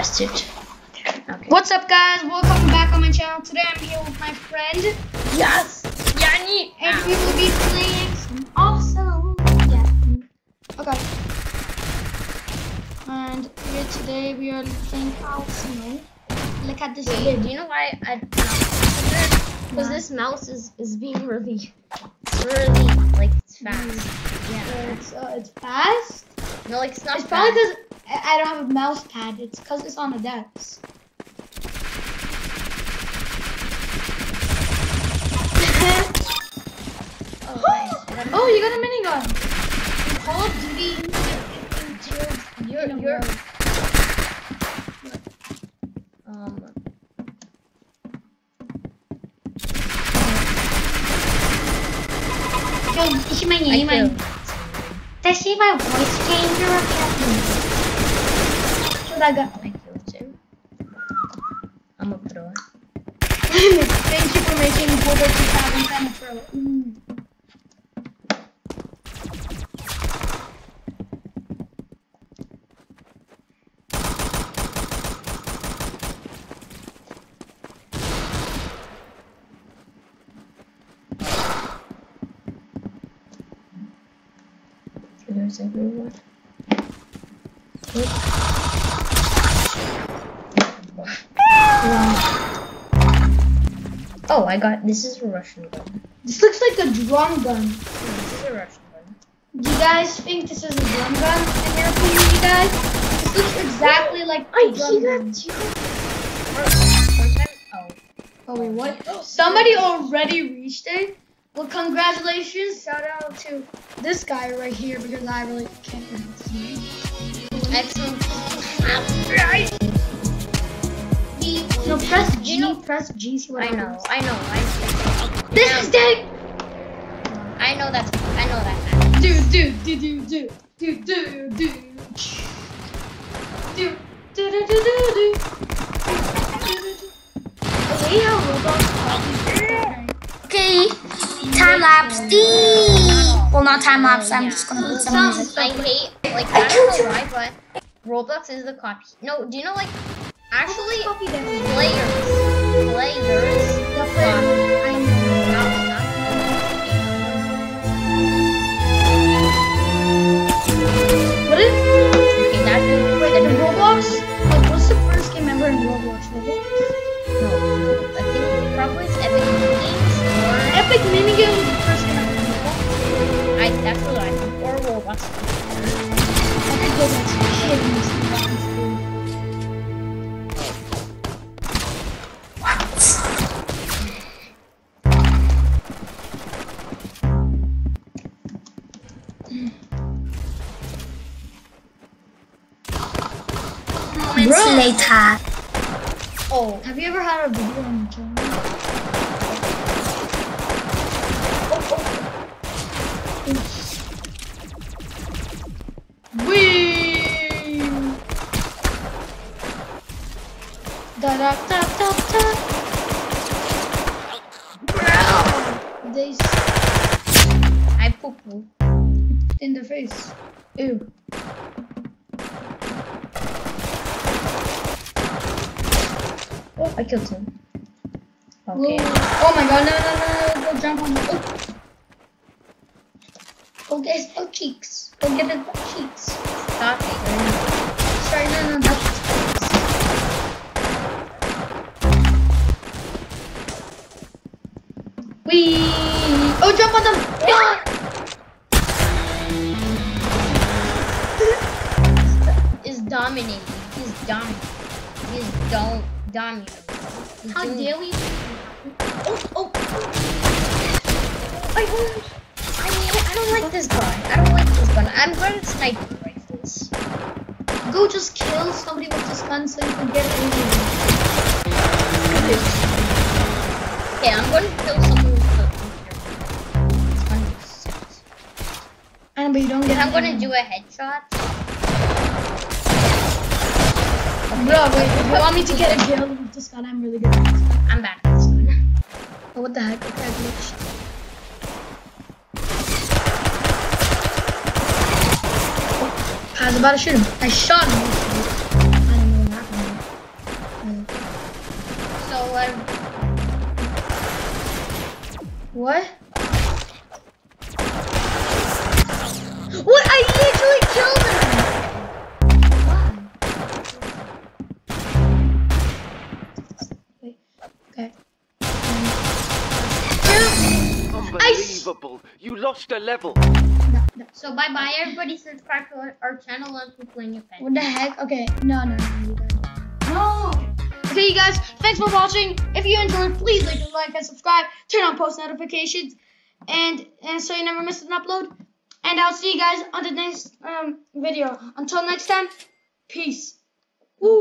Okay. What's up, guys? Welcome back on my channel. Today I'm here with my friend, Yes! Yanni! and we will be playing some awesome. Yeah. Okay. And here today we are playing Arsenal. Look at this Wait, lid. do you know why I Because this mouse is, is being really, really, like, it's fast. Yeah. It's uh, it's fast. No, like, it's not It's probably because I don't have a mouse pad. It's because it's on the desk. Oh, nice. I got a- oh, you got a minigun. Call of Duty. You're, No, you're, um, Yo, is my I name? Does she my voice changer or something? What I got? my killed you. I'm a pro. Thank you for making Bobo 2010 a pro. Mm. Everyone. Oh, I got, this is a Russian gun. This looks like a drum gun. This is a Russian gun. Do you guys think this is a drum gun? In your opinion, you guys? This looks exactly like a drum gun. Oh, oh. Oh wait, what? Oh, Somebody already reached it. Well, congratulations! Shout out to this guy right here because I really can't pronounce his name. Excellent. No, press G. You know- press G. See what I know. I know, I This is Dave. I know that's, I know that. Do do do do do do do do. Do do do do do do. Okay, how Roblox time lapse. Dee. Well, not time lapse. I'm just gonna put some music. I hate, like, I, don't know why, but Roblox is the copy. No, do you know, like, actually, Copy players, players, The player. I know. not, not, What is? okay, that Wait, in Roblox? Like, what's the first game ever in Roblox? Roblox? Minigame was the first game ever in Roblox. I, that's what I think, or Roblox. I could go shit in this Roblox. Moments later. Oh, Have you ever had a video on your channel? Da da da da da. They I poo poo. in the face. Ew. Oh, I killed him. Whoa. Okay. Oh my god, no, no, no, no, go jump on the. Oh. Go get his butt cheeks. Go get his butt cheeks. Stop it. Sorry, no, no, that's. Wee! Oh, jump on them! Ah! is dominating. He's dominating. He's don't dominating. He's How dare we? Oh, oh. I don't. I mean, I don't like this gun. I don't like this gun. I'm good at sniper rifles. Go just kill somebody with this gun so you can get it in Okay, I'm going to kill someone with the This gun. And but you don't get I'm going to do a headshot. Bro, wait, if you want me to get a kill with this gun, I'm really good at this gun. I'm bad at this gun. Oh, what the heck? Okay, I glitched. I was about to shoot him. I shot him. I don't know what happened. So, I. What? What? I literally killed him! Unbelievable. You lost a level. No, no. So bye bye everybody subscribe to our, our channel and keep playing your pen. What the heck? Okay. No, no, no. you. No. Okay, you guys. Thanks for watching. If you enjoyed, please leave a like and subscribe. Turn on post notifications, and and so you never miss an upload. And I'll see you guys on the next um video. Until next time, peace. Woo.